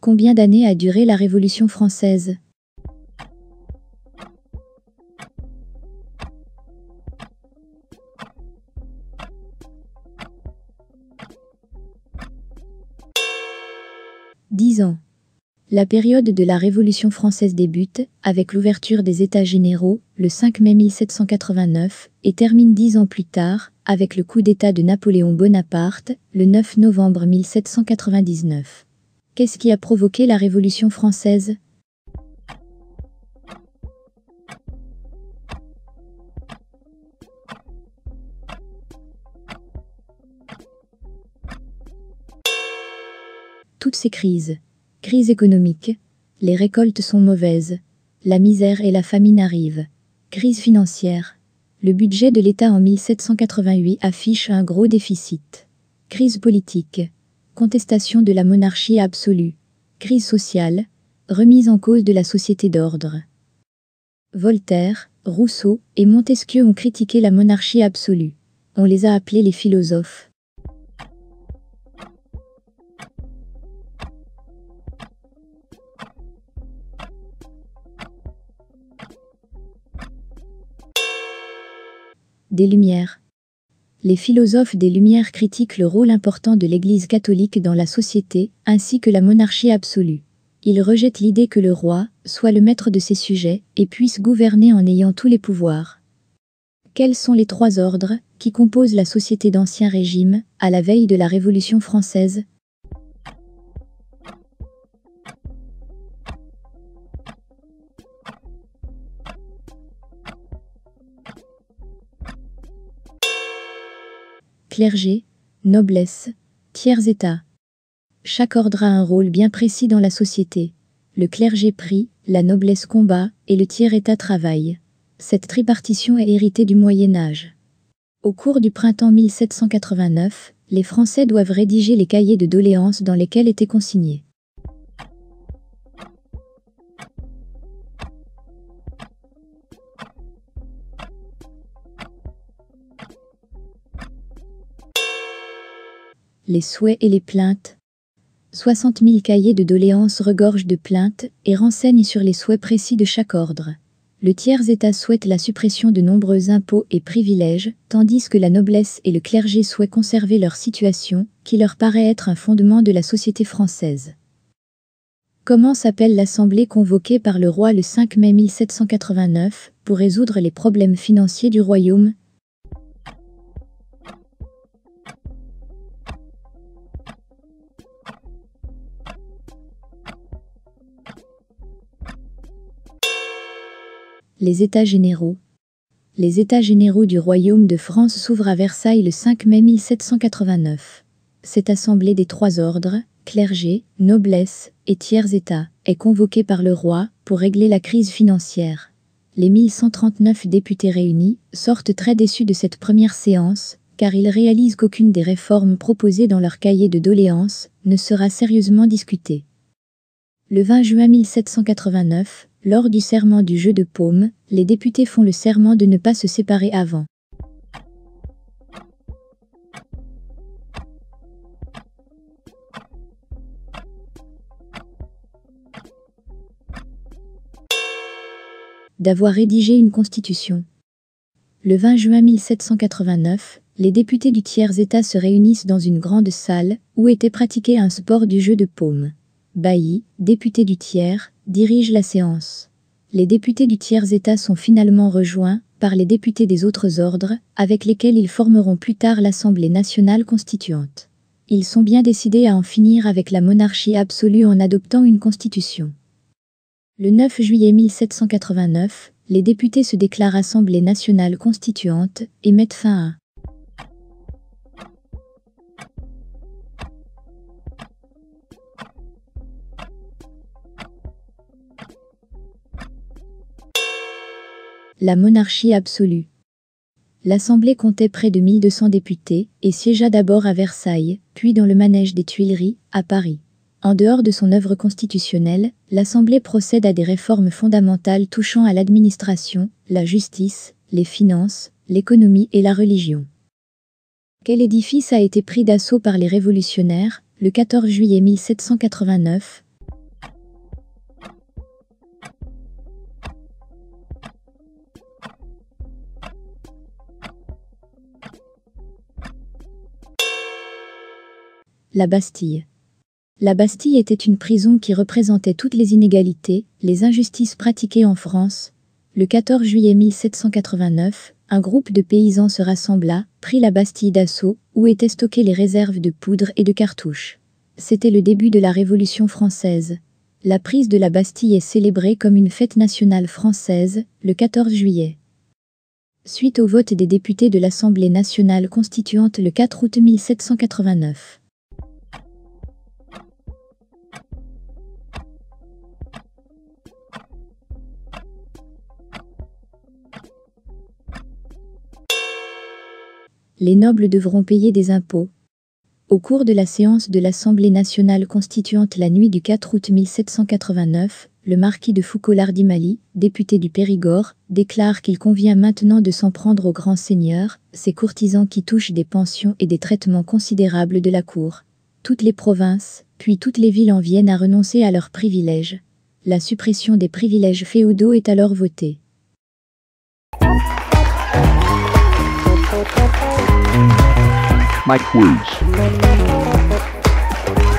Combien d'années a duré la Révolution française? Dix ans. La période de la Révolution française débute avec l'ouverture des États généraux le 5 mai 1789 et termine dix ans plus tard avec le coup d'État de Napoléon Bonaparte le 9 novembre 1799. Qu'est-ce qui a provoqué la Révolution française? Toutes ces crises. Crise économique. Les récoltes sont mauvaises. La misère et la famine arrivent. Crise financière. Le budget de l'État en 1788 affiche un gros déficit. Crise politique. Contestation de la monarchie absolue. Crise sociale. Remise en cause de la société d'ordre. Voltaire, Rousseau et Montesquieu ont critiqué la monarchie absolue. On les a appelés les philosophes. Des Lumières. Les philosophes des Lumières critiquent le rôle important de l'Église catholique dans la société, ainsi que la monarchie absolue. Ils rejettent l'idée que le roi soit le maître de ses sujets et puisse gouverner en ayant tous les pouvoirs. Quels sont les trois ordres qui composent la société d'Ancien Régime à la veille de la Révolution française? Clergé, noblesse, tiers état. Chaque ordre a un rôle bien précis dans la société. Le clergé prie, la noblesse combat et le tiers état travaille. Cette tripartition est héritée du Moyen Âge. Au cours du printemps 1789, les Français doivent rédiger les cahiers de doléances dans lesquels étaient consignés. Les souhaits et les plaintes. 60 000 cahiers de doléances regorgent de plaintes et renseignent sur les souhaits précis de chaque ordre. Le tiers-État souhaite la suppression de nombreux impôts et privilèges, tandis que la noblesse et le clergé souhaitent conserver leur situation, qui leur paraît être un fondement de la société française. Comment s'appelle l'assemblée convoquée par le roi le 5 mai 1789 pour résoudre les problèmes financiers du royaume? Les États généraux. Les États généraux du Royaume de France s'ouvrent à Versailles le 5 mai 1789. Cette assemblée des trois ordres, clergé, noblesse et tiers États, est convoquée par le roi pour régler la crise financière. Les 1139 députés réunis sortent très déçus de cette première séance, car ils réalisent qu'aucune des réformes proposées dans leur cahier de doléances ne sera sérieusement discutée. Le 20 juin 1789, lors du serment du jeu de paume, les députés font le serment de ne pas se séparer avant. D'avoir rédigé une constitution. Le 20 juin 1789, les députés du tiers-État se réunissent dans une grande salle où était pratiqué un sport du jeu de paume. Bailly, député du tiers, dirige la séance. Les députés du tiers-État sont finalement rejoints par les députés des autres ordres, avec lesquels ils formeront plus tard l'Assemblée nationale constituante. Ils sont bien décidés à en finir avec la monarchie absolue en adoptant une constitution. Le 9 juillet 1789, les députés se déclarent Assemblée nationale constituante et mettent fin à La monarchie absolue. L'Assemblée comptait près de 1200 députés et siégea d'abord à Versailles, puis dans le manège des Tuileries, à Paris. En dehors de son œuvre constitutionnelle, l'Assemblée procède à des réformes fondamentales touchant à l'administration, la justice, les finances, l'économie et la religion. Quel édifice a été pris d'assaut par les révolutionnaires le 14 juillet 1789 La Bastille. La Bastille était une prison qui représentait toutes les inégalités, les injustices pratiquées en France. Le 14 juillet 1789, un groupe de paysans se rassembla, prit la Bastille d'assaut, où étaient stockées les réserves de poudre et de cartouches. C'était le début de la Révolution française. La prise de la Bastille est célébrée comme une fête nationale française, le 14 juillet. Suite au vote des députés de l'Assemblée nationale constituante le 4 août 1789. Les nobles devront payer des impôts. Au cours de la séance de l'Assemblée nationale constituante la nuit du 4 août 1789, le marquis de Foucault-Lardimali, député du Périgord, déclare qu'il convient maintenant de s'en prendre aux grands seigneurs, ces courtisans qui touchent des pensions et des traitements considérables de la cour. Toutes les provinces, puis toutes les villes en viennent à renoncer à leurs privilèges. La suppression des privilèges féodaux est alors votée.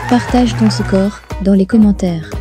Partage ton score dans les commentaires.